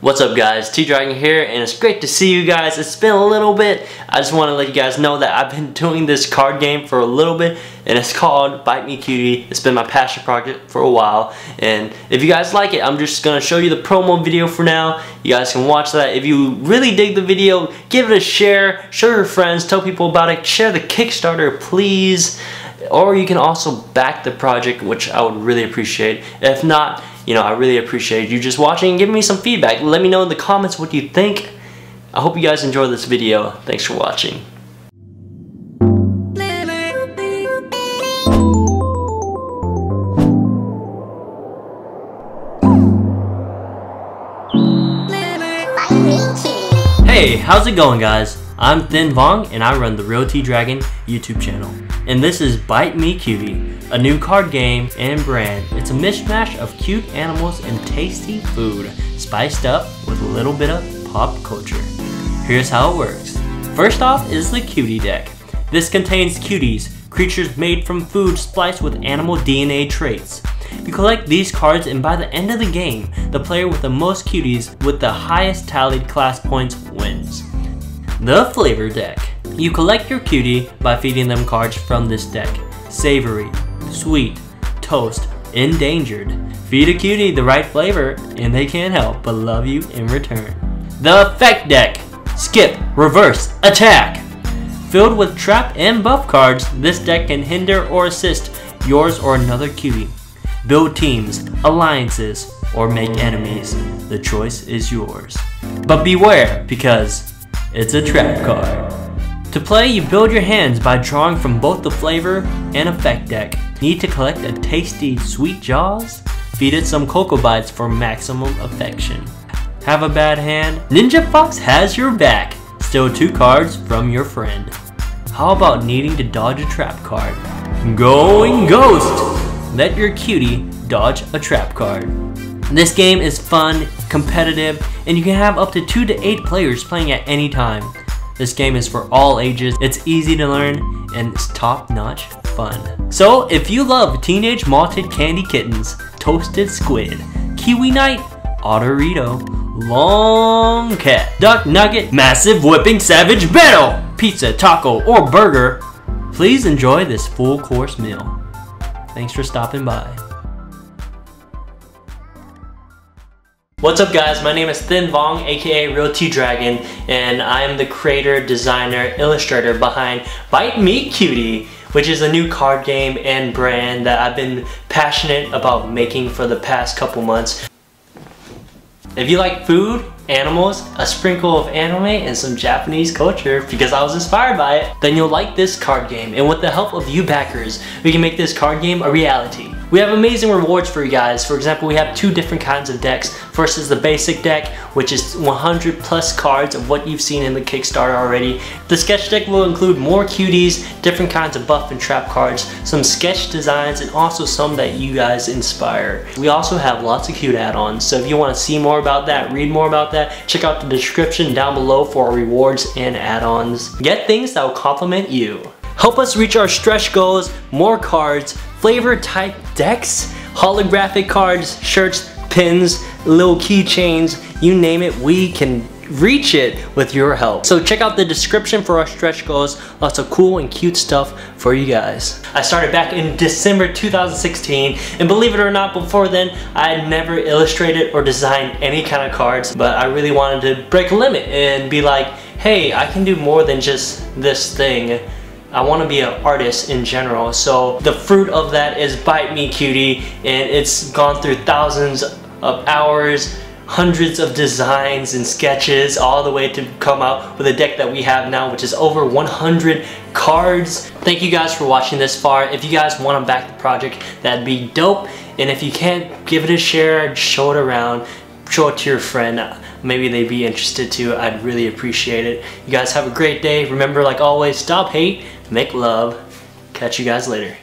What's up guys, T-Dragon here and it's great to see you guys. It's been a little bit. I just want to let you guys know that I've been doing this card game for a little bit and it's called Bite Me Cutie. It's been my passion project for a while and if you guys like it, I'm just going to show you the promo video for now. You guys can watch that. If you really dig the video, give it a share, show your friends, tell people about it, share the Kickstarter please. Or you can also back the project, which I would really appreciate. If not, you know, I really appreciate you just watching and giving me some feedback. Let me know in the comments what you think. I hope you guys enjoy this video. Thanks for watching. Hey, how's it going guys? I'm Thin Vong and I run the Real T Dragon YouTube channel. And this is Bite Me Cutie, a new card game and brand. It's a mishmash of cute animals and tasty food, spiced up with a little bit of pop culture. Here's how it works. First off is the Cutie deck. This contains cuties, creatures made from food spliced with animal DNA traits. You collect these cards and by the end of the game, the player with the most cuties with the highest tallied class points wins. The Flavor Deck. You collect your cutie by feeding them cards from this deck. Savory, sweet, toast, endangered. Feed a cutie the right flavor and they can't help but love you in return. The Effect Deck. Skip, reverse, attack. Filled with trap and buff cards, this deck can hinder or assist yours or another cutie. Build teams, alliances, or make enemies. The choice is yours. But beware, because it's a trap card. To play, you build your hands by drawing from both the flavor and effect deck. Need to collect a tasty sweet jaws? Feed it some cocoa bites for maximum affection. Have a bad hand? Ninja Fox has your back. Steal two cards from your friend. How about needing to dodge a trap card? Going Ghost! Let your cutie dodge a trap card. This game is fun, competitive, and you can have up to 2 to 8 players playing at any time. This game is for all ages, it's easy to learn, and it's top-notch fun. So, if you love Teenage Malted Candy Kittens, Toasted Squid, Kiwi Night, Otterito, Long Cat, Duck Nugget, Massive Whipping Savage Battle, Pizza, Taco, or Burger, please enjoy this full course meal. Thanks for stopping by. What's up guys, my name is Thin Vong, aka Real T Dragon, and I am the creator, designer, illustrator behind Bite Me Cutie, which is a new card game and brand that I've been passionate about making for the past couple months. If you like food, animals, a sprinkle of anime, and some Japanese culture because I was inspired by it, then you'll like this card game. And with the help of you backers, we can make this card game a reality. We have amazing rewards for you guys. For example, we have two different kinds of decks. First is the basic deck, which is 100 plus cards of what you've seen in the Kickstarter already. The sketch deck will include more cuties, different kinds of buff and trap cards, some sketch designs, and also some that you guys inspire. We also have lots of cute add-ons, so if you want to see more about that, read more about that, check out the description down below for our rewards and add-ons. Get things that will complement you. Help us reach our stretch goals, more cards, flavor type decks, holographic cards, shirts, pins, little keychains, you name it, we can reach it with your help. So check out the description for our stretch goals. Lots of cool and cute stuff for you guys. I started back in December 2016 and believe it or not before then I had never illustrated or designed any kind of cards but I really wanted to break a limit and be like hey I can do more than just this thing I want to be an artist in general. So the fruit of that is Bite Me Cutie and it's gone through thousands of hours, hundreds of designs and sketches all the way to come out with a deck that we have now which is over 100 cards. Thank you guys for watching this far. If you guys want to back the project that'd be dope and if you can't give it a share, show it around, show it to your friend maybe they'd be interested too. I'd really appreciate it. You guys have a great day. Remember, like always, stop hate, make love. Catch you guys later.